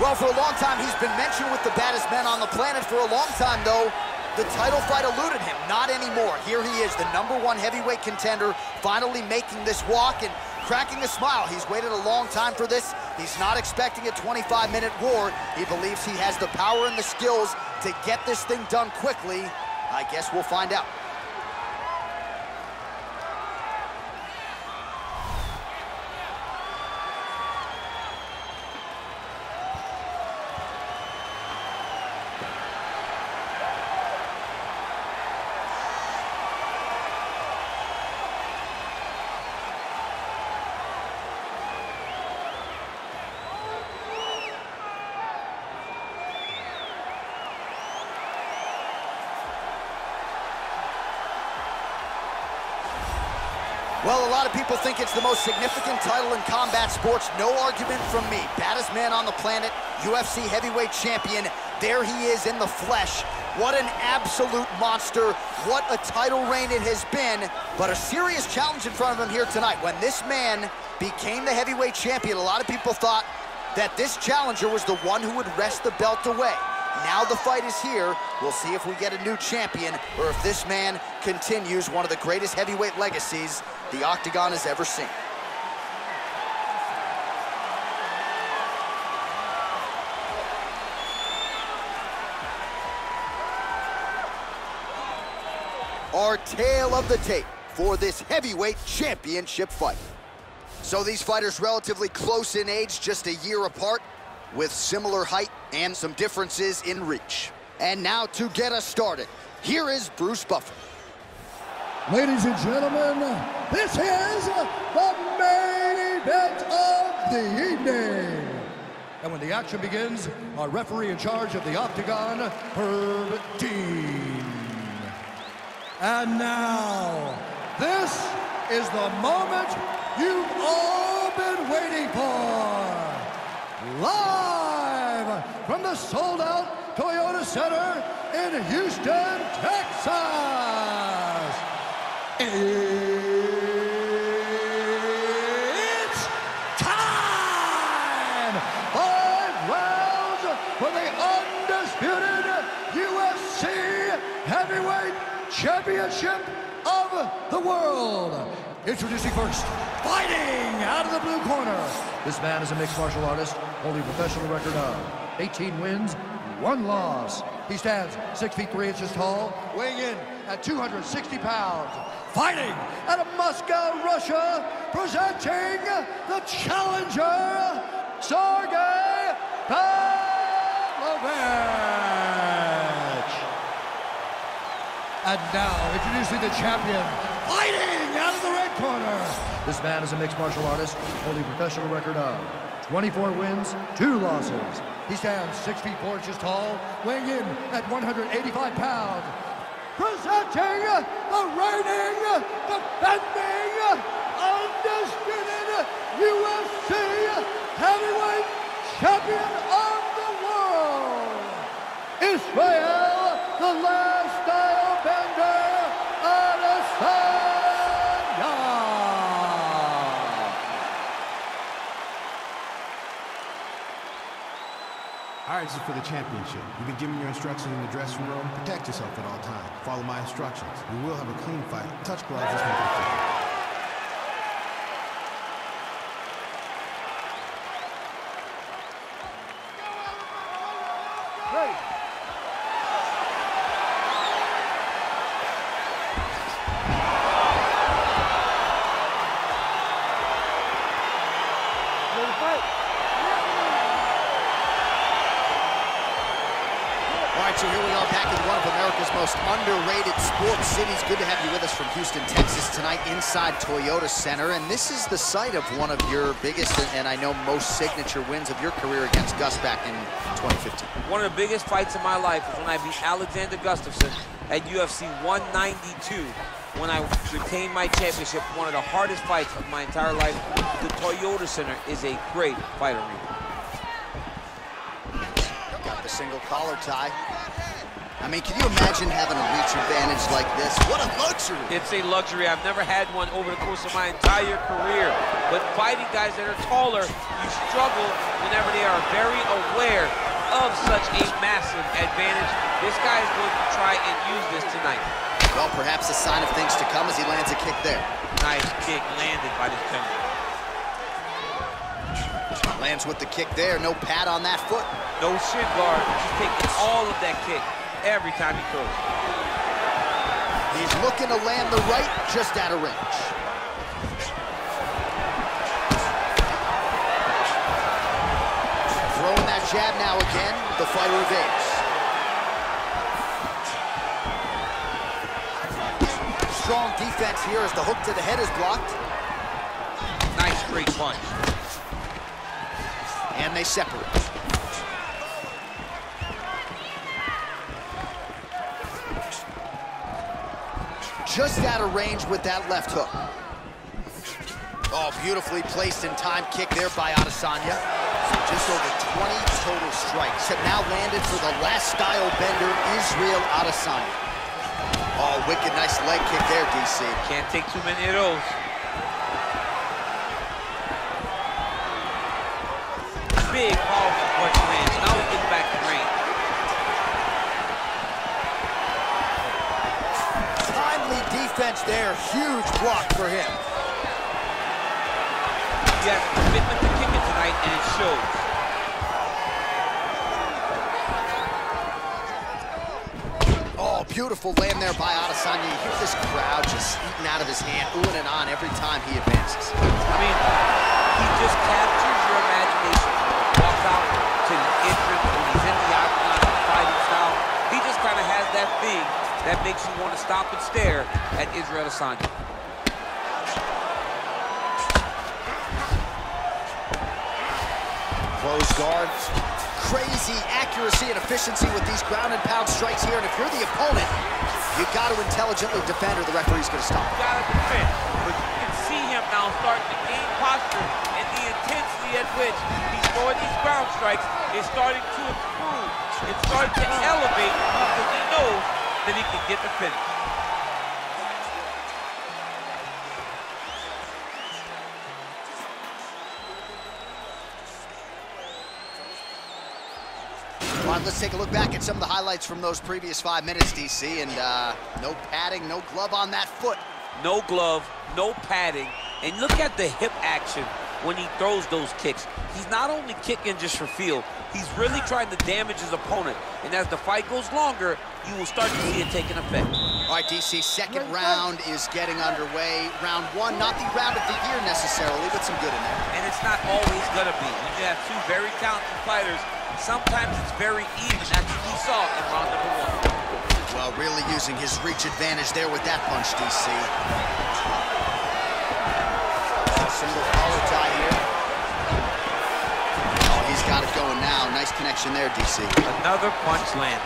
Well, for a long time, he's been mentioned with the baddest men on the planet. For a long time, though, the title fight eluded him. Not anymore. Here he is, the number one heavyweight contender, finally making this walk and cracking a smile. He's waited a long time for this. He's not expecting a 25-minute war. He believes he has the power and the skills to get this thing done quickly. I guess we'll find out. Well, a lot of people think it's the most significant title in combat sports. No argument from me. Baddest man on the planet, UFC heavyweight champion. There he is in the flesh. What an absolute monster. What a title reign it has been. But a serious challenge in front of him here tonight. When this man became the heavyweight champion, a lot of people thought that this challenger was the one who would wrest the belt away. Now the fight is here. We'll see if we get a new champion or if this man continues one of the greatest heavyweight legacies the Octagon has ever seen. Our tale of the tape for this heavyweight championship fight. So these fighters relatively close in age, just a year apart, with similar height and some differences in reach. And now to get us started, here is Bruce Buffer. Ladies and gentlemen, this is the main event of the evening. And when the action begins, our referee in charge of the Octagon, Herb Dean. And now, this is the moment you've all been waiting for. Live from the sold-out Toyota Center in Houston, Texas. It's time! Five rounds for the undisputed UFC Heavyweight Championship of the world. Introducing first, fighting out of the blue corner. This man is a mixed martial artist, holding a professional record of 18 wins, one loss. He stands 6 feet 3 inches tall, weighing in at 260 pounds fighting out of Moscow, Russia, presenting the challenger, Sergei Pavlovich. And now, introducing the champion, fighting out of the red corner. This man is a mixed martial artist, holding a professional record of 24 wins, 2 losses. He stands 6 feet 4 inches tall, weighing in at 185 pounds. Presenting the reigning, defending, undisputed UFC heavyweight champion of the world, Israel, the last style bender, Adesanya. This is for the championship. You've been given your instructions in the dressing room. Protect yourself at all times. Follow my instructions. We will have a clean fight. Touch gloves. Houston, Texas tonight inside Toyota Center. And this is the site of one of your biggest and I know most signature wins of your career against Gus back in 2015. One of the biggest fights of my life was when I beat Alexander Gustafsson at UFC 192 when I retained my championship. One of the hardest fights of my entire life. The Toyota Center is a great fight arena. Got the single collar tie. I mean, can you imagine having a reach advantage like this? What a luxury. It's a luxury. I've never had one over the course of my entire career. But fighting guys that are taller, you struggle whenever they are very aware of such a massive advantage. This guy is going to try and use this tonight. Well, perhaps a sign of things to come as he lands a kick there. Nice kick landed by this gentleman. Lands with the kick there. No pad on that foot. No shin guard. He's taking all of that kick every time he throws. He's looking to land the right just out of range. Throwing that jab now again. The fighter evades. Strong defense here as the hook to the head is blocked. Nice straight punch. And they separate. Just out of range with that left hook. Oh, beautifully placed in time kick there by Adesanya. So just over 20 total strikes have now landed for the last style bender, Israel Adesanya. Oh, wicked nice leg kick there, DC. Can't take too many of those. Big, powerful punch lands. Now we get back to range. Timely defense there, huge block for him. He has commitment to kicking tonight, and it shows. Oh, beautiful land there by Adesanya. You hear this crowd just eating out of his hand, oohing and on every time he advances. I mean, he just captures your that makes you want to stop and stare at Israel Adesanya. Close guard. Crazy accuracy and efficiency with these ground and pound strikes here. And if you're the opponent, you've got to intelligently defend or the referee's going to stop. You gotta defend, but you can see him now starting to gain posture and the intensity at which he's throwing these ground strikes is starting to improve. It's starting to elevate because he knows he can get the finish. All right, let's take a look back at some of the highlights from those previous five minutes, DC. And uh, no padding, no glove on that foot. No glove, no padding, and look at the hip action when he throws those kicks. He's not only kicking just for feel, he's really trying to damage his opponent. And as the fight goes longer, you will start to see it taking effect. All right, DC, second round is getting underway. Round one, not the round of the year necessarily, but some good in there. And it's not always gonna be. You have two very talented fighters, sometimes it's very even. That's what we saw in round number one. Well, really using his reach advantage there with that punch, DC. Connection there, DC. Another punch landed.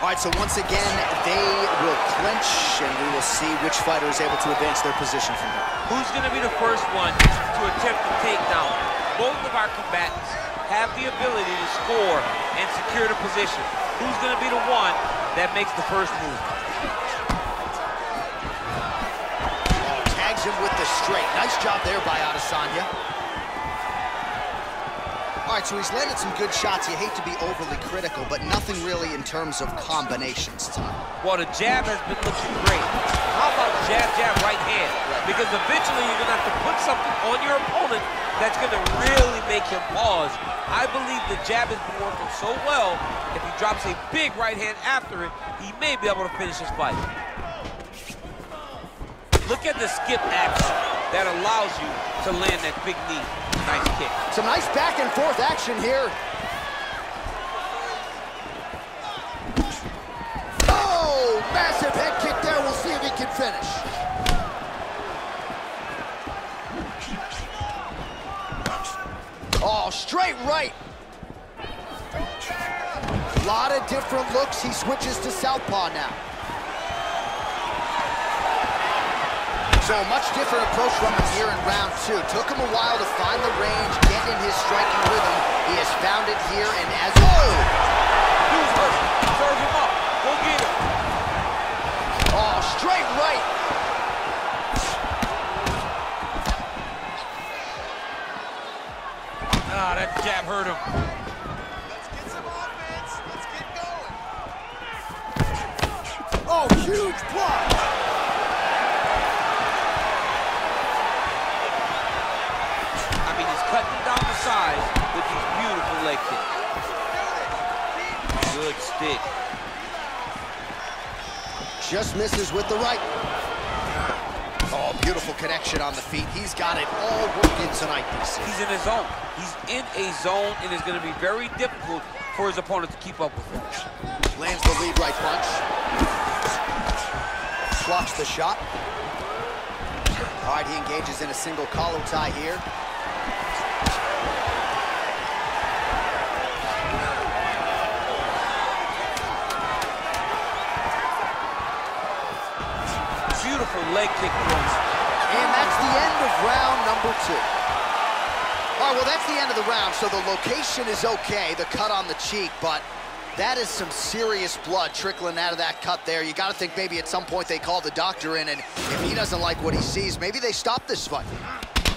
All right, so once again, they will clinch, and we will see which fighter is able to advance their position from here. Who's gonna be the first one to attempt the takedown? Both of our combatants have the ability to score and secure the position. Who's gonna be the one that makes the first move? Oh, tags him with the straight. Nice job there by Adesanya. All right, so he's landed some good shots. You hate to be overly critical, but nothing really in terms of combinations tonight. Well, the jab has been looking great. How about jab, jab, right hand? Because eventually you're gonna have to put something on your opponent that's gonna really make him pause. I believe the jab has been working so well, if he drops a big right hand after it, he may be able to finish his fight. Look at the skip action that allows you to land that big knee. Nice kick. Some nice back and forth action here. Oh, massive head kick there. We'll see if he can finish. Oh, straight right. A lot of different looks. He switches to southpaw now. So much different approach from him here in round two. Took him a while to find the range, get in his striking rhythm. He has found it here, and as... Whoa! He was hurt. Serve him up. Go get him. Oh, straight right. Ah, that jab hurt him. Let's get some offense. Let's get going. Oh, huge block. Stick. Just misses with the right. Oh, beautiful connection on the feet. He's got it all working tonight, DC. He's in a zone. He's in a zone, and it's going to be very difficult for his opponent to keep up with him. Lands the lead right punch. Blocks the shot. All right, he engages in a single collar tie here. Leg kick throws. And that's the end of round number two. All right, well, that's the end of the round, so the location is okay, the cut on the cheek, but that is some serious blood trickling out of that cut there. You got to think maybe at some point they call the doctor in, and if he doesn't like what he sees, maybe they stop this fight.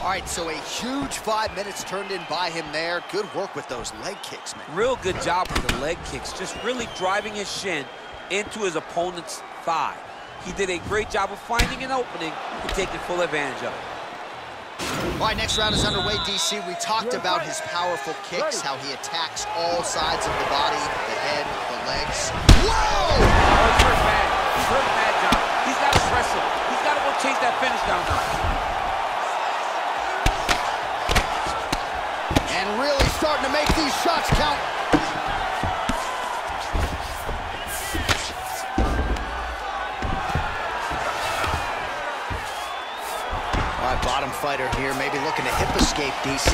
All right, so a huge five minutes turned in by him there. Good work with those leg kicks, man. Real good job with the leg kicks, just really driving his shin into his opponent's thigh. He did a great job of finding an opening and taking full advantage of it. All right, next round is underway, DC. We talked about his powerful kicks, how he attacks all sides of the body, the head, the legs. Whoa! Oh, he's hurt bad. He's hurt bad, John. He's got to press him. He's got to go chase that finish down now. And really starting to make these shots count. Fighter here, maybe looking to hip escape, DC.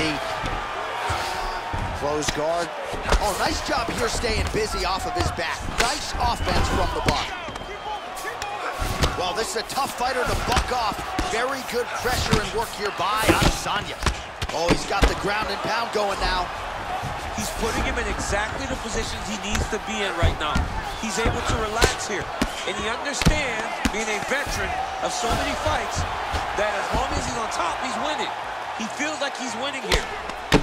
Close guard. Oh, nice job here staying busy off of his back. Nice offense from the bottom. Well, this is a tough fighter to buck off. Very good pressure and work here by Adesanya. Oh, he's got the ground and pound going now. He's putting him in exactly the positions he needs to be in right now. He's able to relax here. And he understands, being a veteran of so many fights, that as long as he's on top, he's winning. He feels like he's winning here.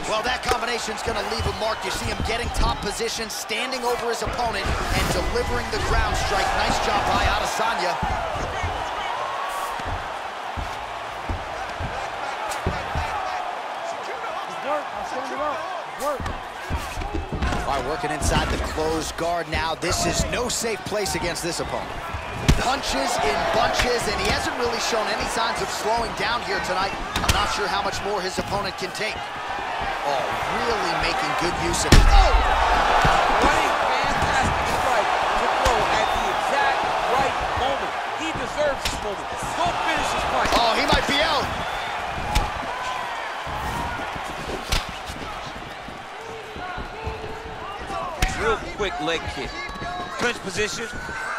Well, that combination's gonna leave a mark. You see him getting top position, standing over his opponent, and delivering the ground strike. Nice job by Adesanya. Working inside the closed guard now. This is no safe place against this opponent. Punches in bunches, and he hasn't really shown any signs of slowing down here tonight. I'm not sure how much more his opponent can take. Oh, really making good use of it. Oh! What a fantastic strike to throw at the exact right moment. He deserves this moment. Go finish this fight. Oh, he might be out. Quick leg kick. Clinch position.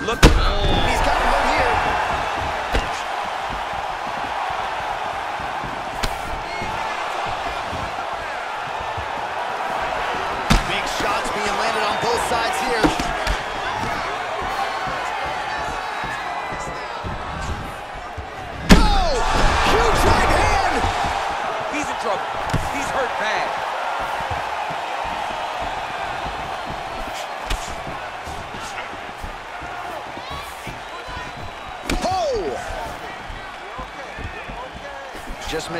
Look. He's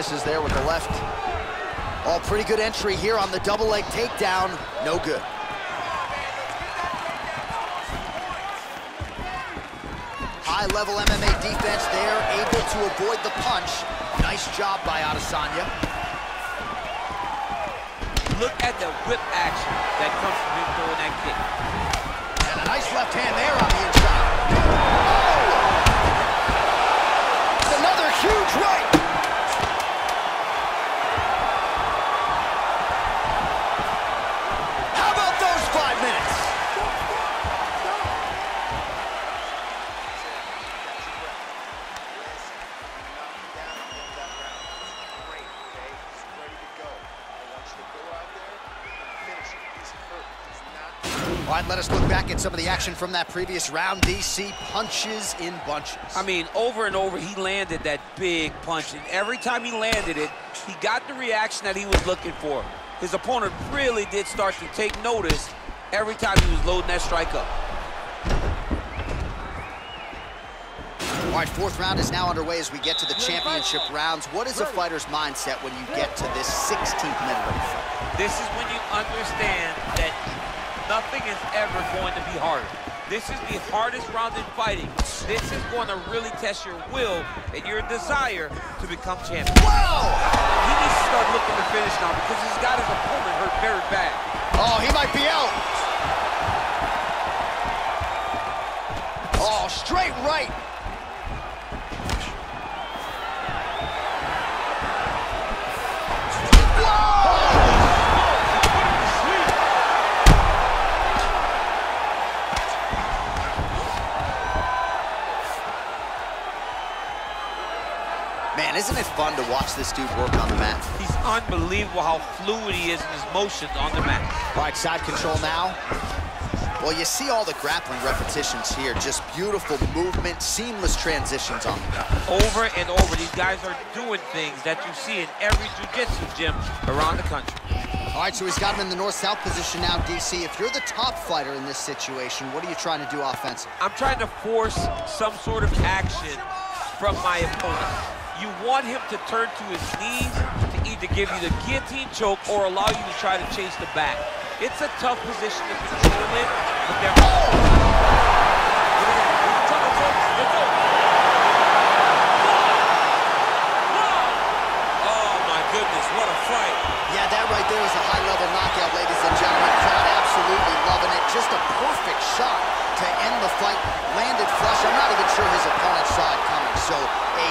misses there with the left. Oh, pretty good entry here on the double leg takedown. No good. High level MMA defense there, able to avoid the punch. Nice job by Adesanya. Look at the whip action that comes from him throwing that kick. And a nice left hand there on the inside. Right, let us look back at some of the action from that previous round. DC punches in bunches. I mean, over and over, he landed that big punch, and every time he landed it, he got the reaction that he was looking for. his opponent really did start to take notice every time he was loading that strike up. All right, fourth round is now underway as we get to the championship rounds. What is a fighter's mindset when you get to this 16th minute of the fight? This is when you understand that nothing is ever going to be harder. This is the hardest round in fighting. This is going to really test your will and your desire to become champion. Whoa! He needs to start looking to finish now because he's got his opponent hurt very bad. Oh, he might be out. Oh, straight right. Fun to watch this dude work on the mat? He's unbelievable how fluid he is in his motions on the mat. All right, side control now. Well, you see all the grappling repetitions here. Just beautiful movement, seamless transitions on the mat. Over and over, these guys are doing things that you see in every jiu-jitsu gym around the country. All right, so he's got him in the north-south position now, DC. If you're the top fighter in this situation, what are you trying to do offensively? I'm trying to force some sort of action from my opponent. You want him to turn to his knees to either give you the guillotine choke or allow you to try to chase the back. It's a tough position to control it, but over. Oh, my goodness, what a fight. Yeah, that right there is a high-level knockout, ladies and gentlemen. Crowd absolutely loving it. Just a perfect shot to end the fight. Landed flush. I'm not even sure his opponent saw it coming. So a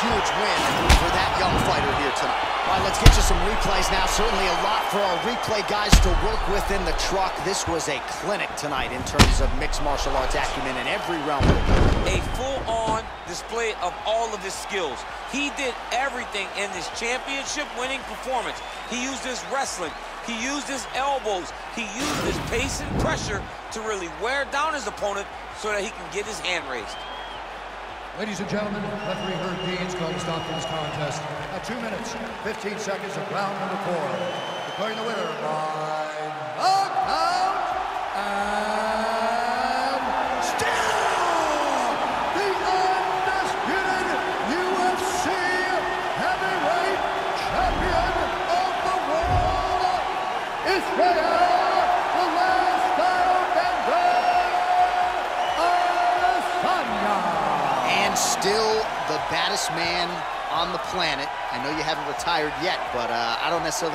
huge, win for that young fighter here tonight. All right, let's get you some replays now. Certainly a lot for our replay guys to work with in the truck. This was a clinic tonight in terms of mixed martial arts acumen in every realm. a full-on display of all of his skills. He did everything in this championship-winning performance. He used his wrestling. He used his elbows. He used his pace and pressure to really wear down his opponent so that he can get his hand raised. Ladies and gentlemen, referee Herb Dean's calling a stop to this contest at 2 minutes, 15 seconds of round number four. Declaring the winner by still the baddest man on the planet. I know you haven't retired yet, but uh, I don't necessarily